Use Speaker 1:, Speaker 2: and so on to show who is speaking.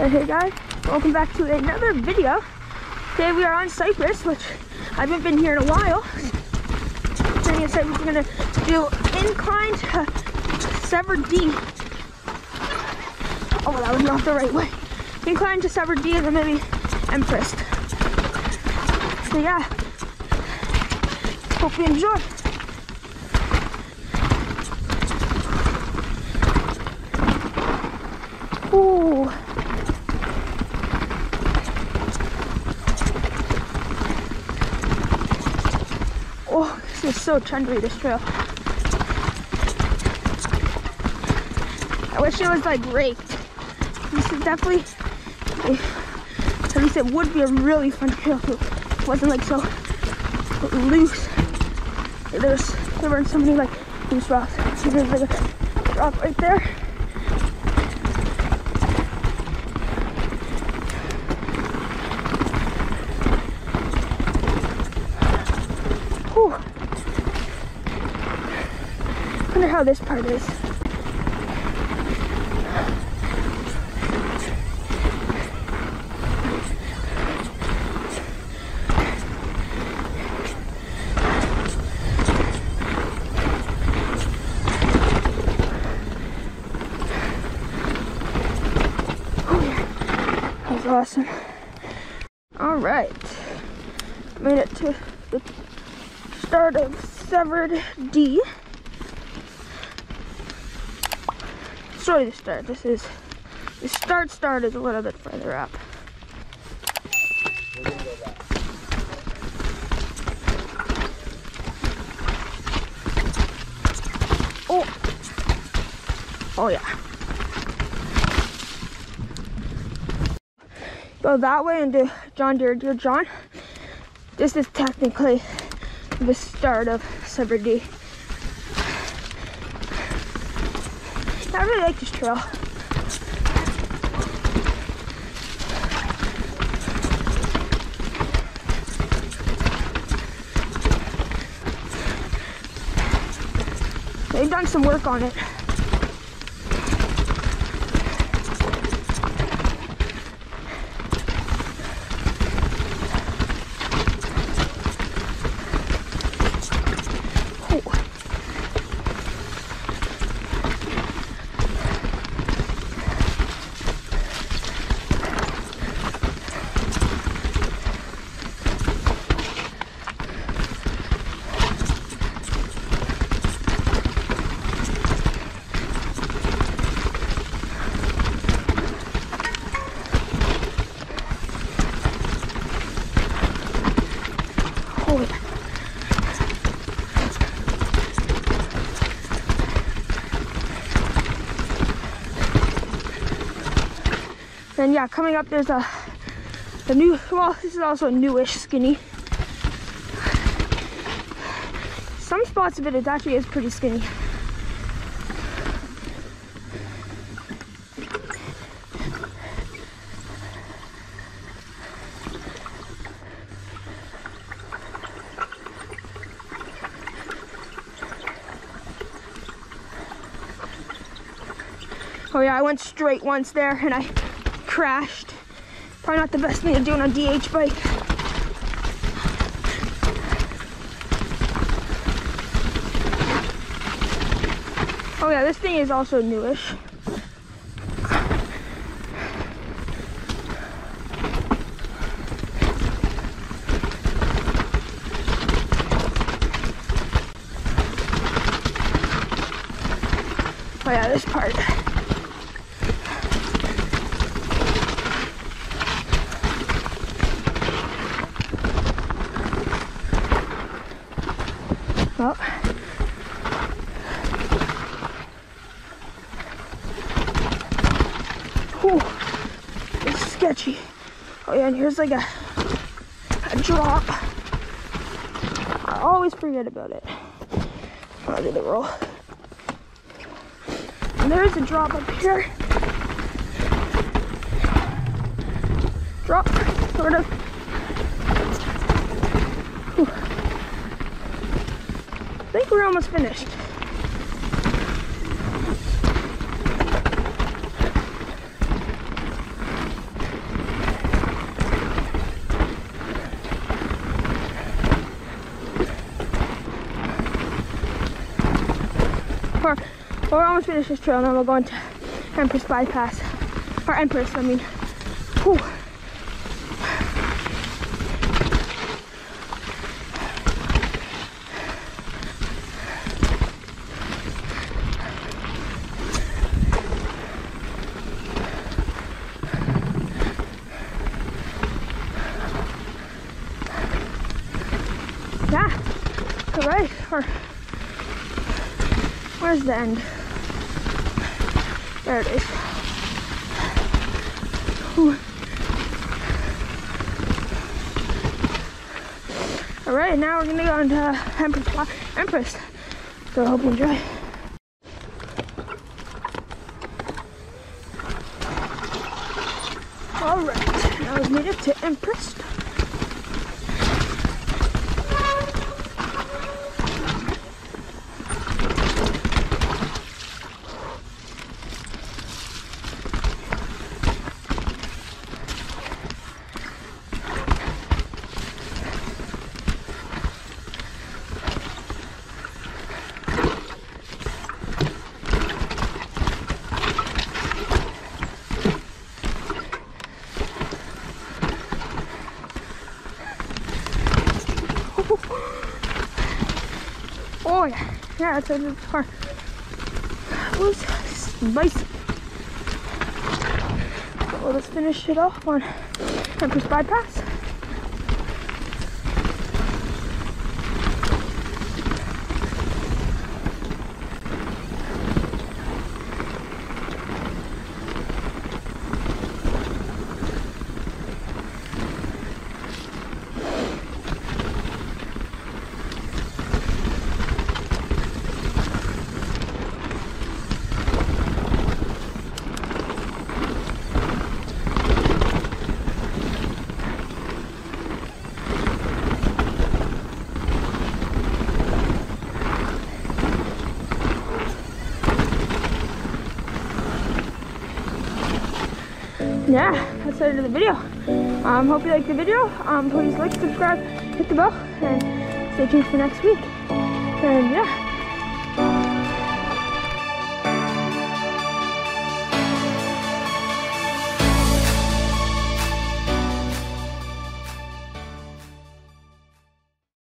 Speaker 1: Hey guys, welcome back to another video. Today we are on Cypress, which I haven't been here in a while. Today at Cypress, we're gonna do incline to uh, Severed D. Oh, that was not the right way. Incline to Severed D and then maybe Empress. So yeah, hope you enjoy. Ooh. Oh, this is so trendy, this trail. I wish it was like raked. This is definitely, at least it would be a really fun trail if it wasn't like so loose. There's, there weren't so many like loose rocks. See, there's like a rock right there. Wonder how this part is. Oh, was awesome. All right, made it to the start of severed D. Sorry, the start. This is the start. Start is a little bit further up. Oh, oh yeah. Go that way into John Deere Deer John. This is technically the start of Summer D. I really like this trail. They've done some work on it. And then yeah, coming up there's a a new well, this is also a newish skinny. Some spots of it it actually is pretty skinny. Oh yeah, I went straight once there and I crashed. Probably not the best thing to do on a DH bike. Oh yeah, this thing is also newish. Oh yeah, this part. Whew. It's sketchy. Oh yeah, and here's like a, a drop. I always forget about it when I do the roll. And there's a drop up here. Drop, sort of. Whew. I think we're almost finished. Or almost finish this trail and then we'll go into Empress Bypass. Or Empress, I mean. Whew. Yeah. All right. Or where's the end? There it is. Whew. All right, now we're gonna go into Empress. Empress. So I hope you enjoy. All right, now we've made it to Empress. Oh yeah, yeah, it's a good car. Was spicy. Well, let's finish it off on Empress Bypass. Yeah, that's the end of the video. Um, hope you liked the video. Um, please like, subscribe, hit the bell, and stay tuned for next week. And yeah.